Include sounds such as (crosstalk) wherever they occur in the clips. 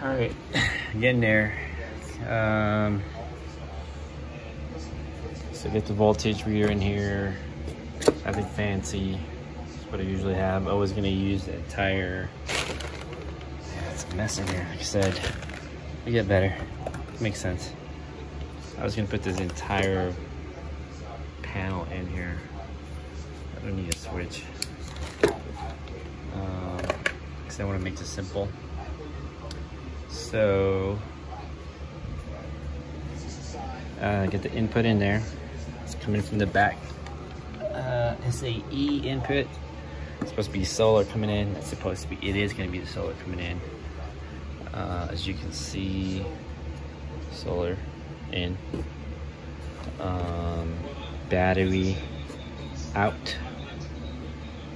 All right, (sighs) getting there. Um, so get the voltage reader in here. Nothing fancy. That's what I usually have. I was gonna use the entire. Yeah, it's a mess in here. Like I said, we get better. Makes sense. I was gonna put this entire panel in here. I don't need a switch. Um, because I want to make this simple. So, uh, get the input in there. It's coming from the back. Uh, it's a E input. It's supposed to be solar coming in. It's supposed to be, it is going to be the solar coming in. Uh, as you can see, solar in. Um, battery out.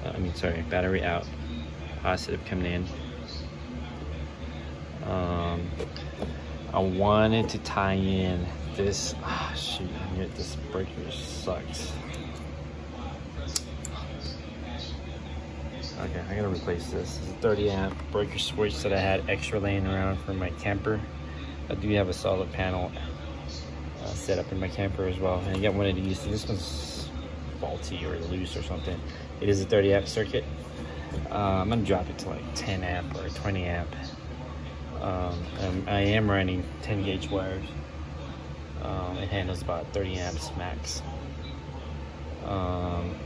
Uh, I mean, sorry, battery out. Positive coming in. Um, I wanted to tie in this. Ah, shoot, this breaker sucks. Okay, I gotta replace this. It's a 30 amp breaker switch that I had extra laying around for my camper. I do have a solar panel uh, set up in my camper as well. And I got one of these. This one's faulty or loose or something. It is a 30 amp circuit. Uh, I'm gonna drop it to like 10 amp or 20 amp. Um, I am running 10 gauge wires. Um, it handles about 30 amps max. Um,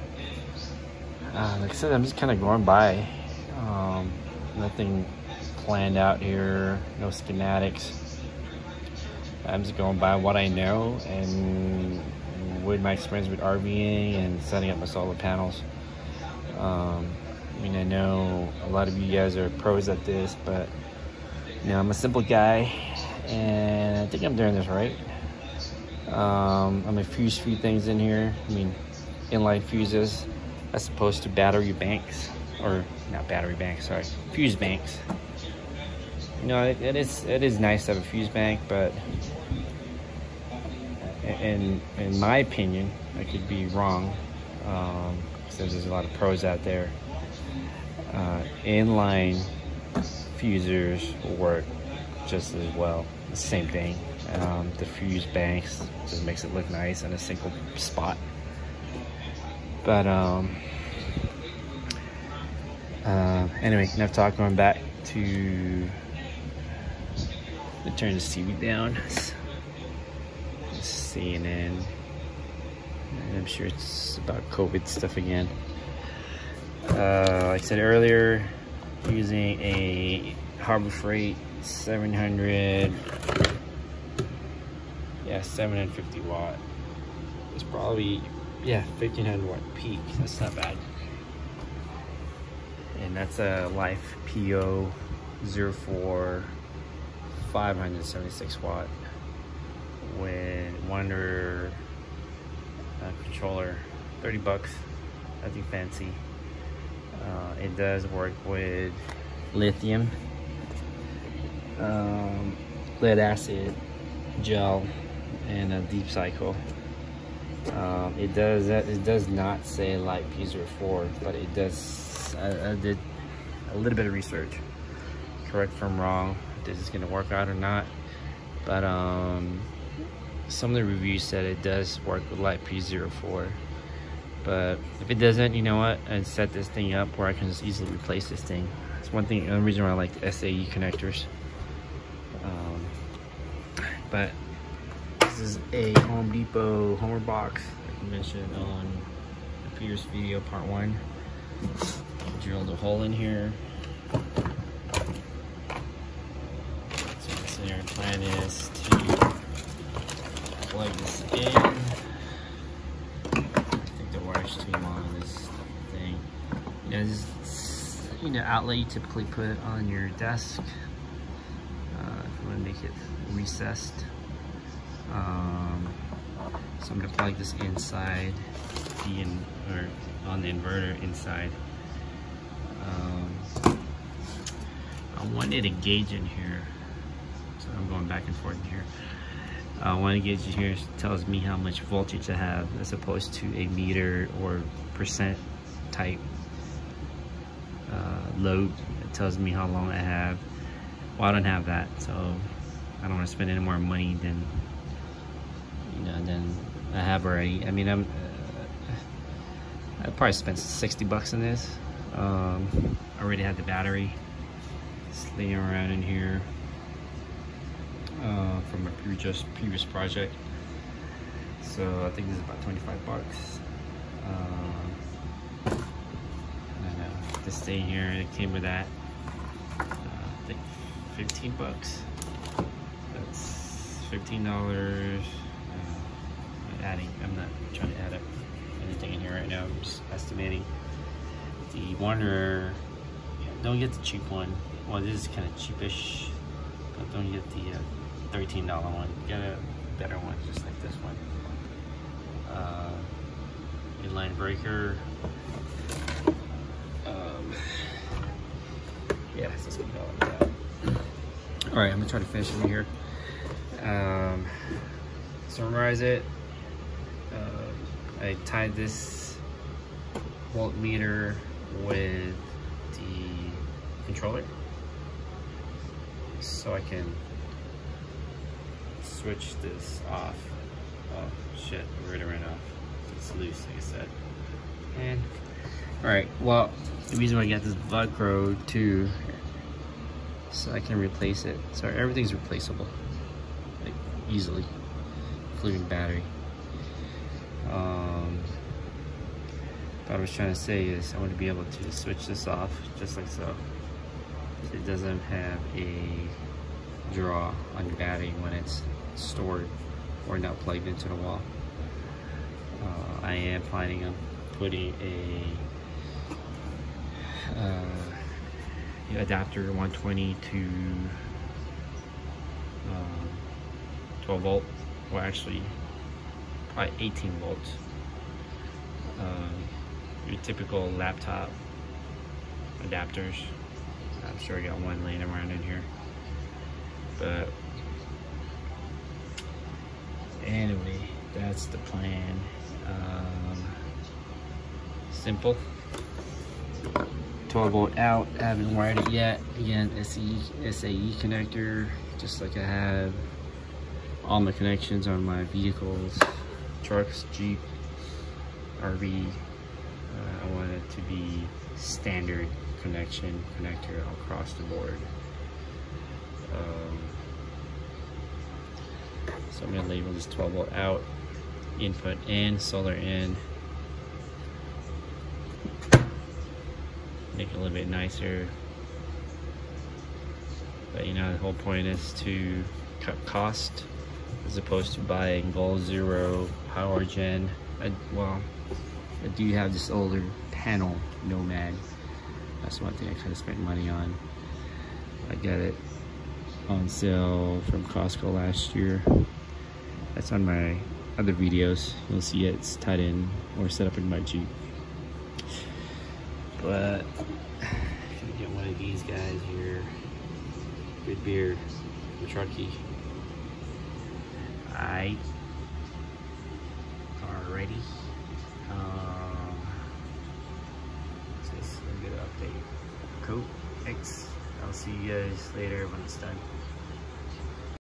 uh, like I said, I'm just kind of going by. Um, nothing planned out here, no schematics. I'm just going by what I know and with my experience with RVing and setting up my solar panels. Um, I mean, I know a lot of you guys are pros at this, but you know, I'm a simple guy, and I think I'm doing this right. Um, I'm gonna fuse few things in here. I mean, inline fuses as opposed to battery banks, or not battery banks, sorry, fuse banks. You know, it, it is it is nice to have a fuse bank, but in in my opinion, I could be wrong. Um, since there's a lot of pros out there. Uh, inline fusers work just as well. The same thing. Um, the fuse banks just makes it look nice in a single spot. But um, uh, anyway, enough talk. Going back to turn the TV down. CNN. And I'm sure it's about COVID stuff again. Uh, like I said earlier, using a Harbor Freight 700, yeah, 750 watt. It's probably, yeah, 1500 watt peak. That's not bad. And that's a Life PO 04 576 watt with Wanderer uh, controller 30 bucks nothing fancy uh, it does work with lithium um, lead acid gel and a deep cycle. Um, it does it does not say light P04 but it does I, I did a little bit of research. Correct from wrong this is gonna work out or not but um some of the reviews said it does work with light P04 but if it doesn't you know what and set this thing up where I can just easily replace this thing. It's one thing the reason why I like the SAE connectors. Um, but this is a Home Depot Homer box like I mentioned on the previous video part one. Drilled a hole in here. So our plan is to plug this in. Long on this thing. You know, this you know, outlet you typically put on your desk uh, if you want to make it recessed. Um, so I'm gonna plug this inside the in, or on the inverter inside. Um, I wanted a gauge in here, so I'm going back and forth here uh, one gauge here tells me how much voltage I have as opposed to a meter or percent type uh, load. It tells me how long I have. well I don't have that so I don't want to spend any more money than you know than I have already I mean I'm uh, I probably spent 60 bucks on this um, I already had the battery It's laying around in here uh, from a previous previous project. So I think this is about 25 bucks. Uh, and uh, this thing here it came with that. Uh, I think 15 bucks. That's 15 dollars. Uh, adding I'm not trying to add up anything in here right now I'm just estimating. The Wanderer don't get the cheap one. Well this is kind of cheapish but don't get the uh, $13 one. Get a better one just like this one. Uh, inline breaker. Um, yeah it's just gonna go like that. All right I'm gonna try to finish it here. Um, summarize it. Uh, I tied this voltmeter with the controller so I can switch this off. Oh shit, already ran off. It's loose, like I said. And, alright, well, the reason why I got this Velcro too, so I can replace it. So everything's replaceable, like, easily, including battery. Um, what I was trying to say is I want to be able to switch this off just like so. It doesn't have a draw on the battery when it's stored or not plugged into the wall. Uh, I am planning on putting a uh, adapter 120 to um, 12 volt, well actually probably 18 volts. Um, your typical laptop adapters. I'm sure I got one laying around in here. But anyway, that's the plan. Um, simple. 12 volt out, I haven't wired it yet. Again, SE, SAE connector, just like I have all my connections on my vehicles, trucks, Jeep, RV. Uh, I want it to be standard connection connector across the board. Um, so I'm gonna label this 12 volt out, input in, solar in. Make it a little bit nicer. But you know, the whole point is to cut cost as opposed to buying Goal Zero power gen. I, well, I do have this older panel Nomad. That's one thing I kind of spent money on. I got it on sale from Costco last year. That's on my other videos. You'll see it's tied in or set up in my Jeep. But gonna get one of these guys here. Good beard, the trucky. Alright. Alrighty. Um, a good update. Cool. Thanks. I'll see you guys later when it's done.